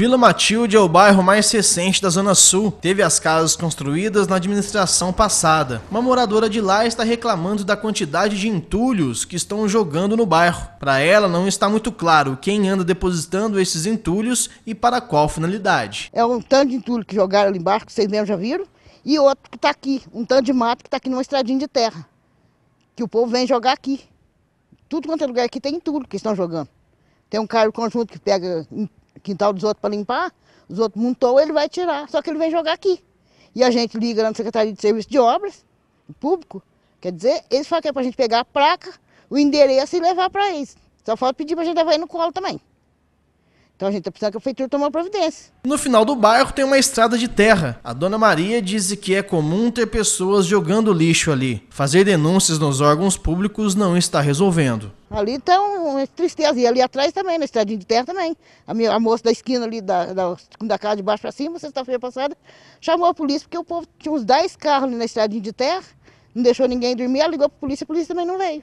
Vila Matilde é o bairro mais recente da Zona Sul. Teve as casas construídas na administração passada. Uma moradora de lá está reclamando da quantidade de entulhos que estão jogando no bairro. Para ela, não está muito claro quem anda depositando esses entulhos e para qual finalidade. É um tanto de entulho que jogaram ali embaixo, que vocês mesmos já viram, e outro que está aqui, um tanto de mato que está aqui numa estradinha de terra, que o povo vem jogar aqui. Tudo quanto é lugar aqui tem entulho que estão jogando. Tem um carro conjunto que pega quintal dos outros para limpar, os outros montou, ele vai tirar, só que ele vem jogar aqui. E a gente liga na Secretaria de Serviço de Obras, público, quer dizer, eles falam que é para a gente pegar a placa, o endereço e levar para eles. Só falta pedir para a gente levar aí no colo também. Então a gente está precisando que a prefeitura tome providência. No final do bairro tem uma estrada de terra. A dona Maria diz que é comum ter pessoas jogando lixo ali. Fazer denúncias nos órgãos públicos não está resolvendo. Ali está uma tristeza. E ali atrás também, na estradinha de terra também. A, minha, a moça da esquina ali, da, da, da casa de baixo para cima, sexta-feira passada, chamou a polícia porque o povo tinha uns 10 carros ali na estradinha de terra, não deixou ninguém dormir, ela ligou para a polícia, a polícia também não veio.